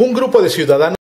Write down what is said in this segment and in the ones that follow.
Un grupo de ciudadanos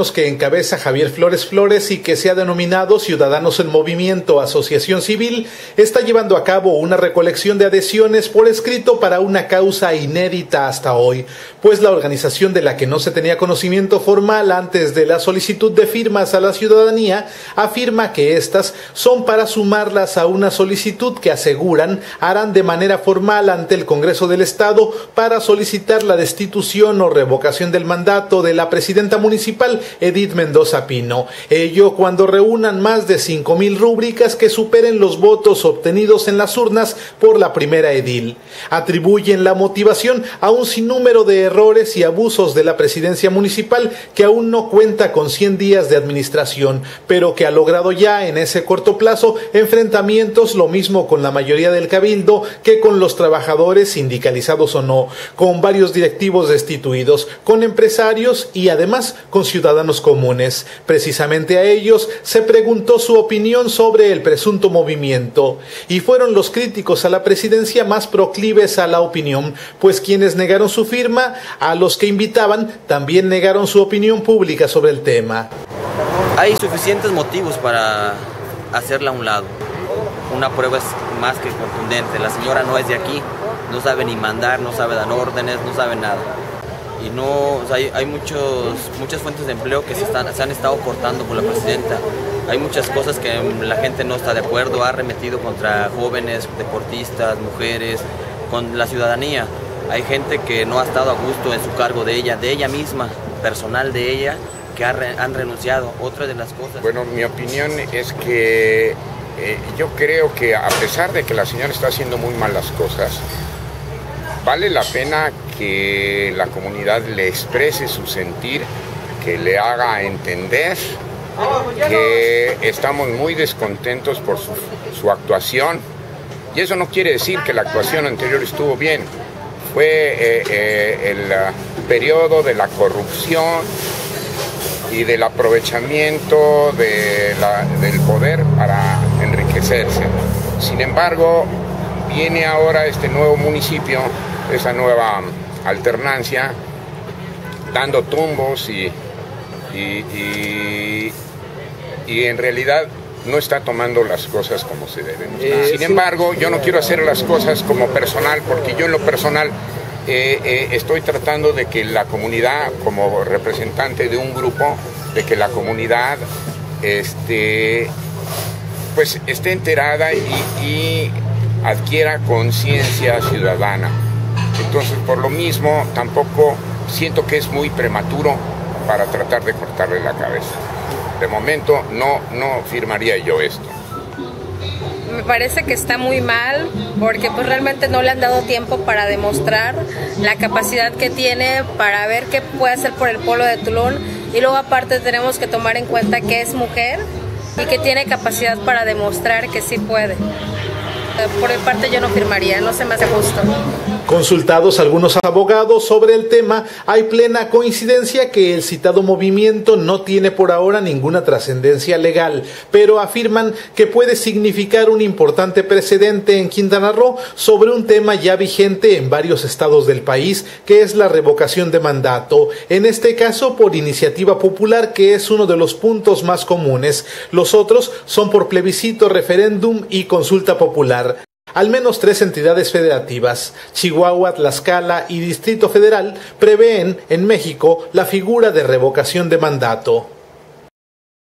que encabeza Javier Flores Flores y que se ha denominado Ciudadanos en Movimiento Asociación Civil, está llevando a cabo una recolección de adhesiones por escrito para una causa inédita hasta hoy, pues la organización de la que no se tenía conocimiento formal antes de la solicitud de firmas a la ciudadanía afirma que éstas son para sumarlas a una solicitud que aseguran harán de manera formal ante el Congreso del Estado para solicitar la destitución o revocación del mandato de la presidenta municipal Edith Mendoza Pino. Ello cuando reúnan más de cinco mil rúbricas que superen los votos obtenidos en las urnas por la primera edil. Atribuyen la motivación a un sinnúmero de errores y abusos de la presidencia municipal que aún no cuenta con 100 días de administración, pero que ha logrado ya en ese corto plazo enfrentamientos lo mismo con la mayoría del cabildo que con los trabajadores sindicalizados o no, con varios directivos destituidos, con empresarios y además con ciudadanos comunes. Precisamente a ellos se preguntó su opinión sobre el presunto movimiento y fueron los críticos a la presidencia más proclives a la opinión, pues quienes negaron su firma, a los que invitaban, también negaron su opinión pública sobre el tema. Hay suficientes motivos para hacerla a un lado. Una prueba es más que contundente. La señora no es de aquí, no sabe ni mandar, no sabe dar órdenes, no sabe nada y no, hay, muchos, muchas fuentes de empleo que se, están, se han estado cortando por la presidenta. Hay muchas cosas que la gente no está de acuerdo, ha remetido contra jóvenes, deportistas, mujeres, con la ciudadanía. Hay gente que no ha estado a gusto en su cargo de ella, de ella misma, personal de ella, que han renunciado. Otra de las cosas. Bueno, mi opinión es que eh, yo creo que a pesar de que la señora está haciendo muy mal las cosas, vale la pena que la comunidad le exprese su sentir, que le haga entender que estamos muy descontentos por su, actuación. Y eso no quiere decir que la actuación anterior estuvo bien. Fue eh, eh, el ah, periodo de la corrupción y del aprovechamiento del poder para enriquecerse. Sin embargo, viene ahora este nuevo municipio, esa nueva alternancia, dando tumbos y, y, en realidad no está tomando las cosas como se deben. Eh, Sin embargo, yo no quiero hacer las cosas como personal, porque yo en lo personal eh, eh, estoy tratando de que la comunidad, como representante de un grupo, de que la comunidad este, pues esté enterada y adquiera conciencia ciudadana. Entonces, por lo mismo, tampoco siento que es muy prematuro para tratar de cortarle la cabeza. De momento, no, no firmaría yo esto. Me parece que está muy mal porque pues realmente no le han dado tiempo para demostrar la capacidad que tiene para ver qué puede hacer por el pueblo de Tulón y luego aparte tenemos que tomar en cuenta que es mujer y que tiene capacidad para demostrar que sí puede. Por mi parte yo no firmaría, no se me hace justo. Consultados algunos abogados sobre el tema, hay plena coincidencia que el citado movimiento no tiene por ahora ninguna trascendencia legal, pero afirman que puede significar un importante precedente en Quintana Roo sobre un tema ya vigente en varios estados del país, que es la revocación de mandato, en este caso por iniciativa popular, que es uno de los puntos más comunes. Los otros son por plebiscito, referéndum y consulta popular. Al menos tres entidades federativas, Chihuahua, Tlaxcala y Distrito Federal, prevén en México la figura de revocación de mandato.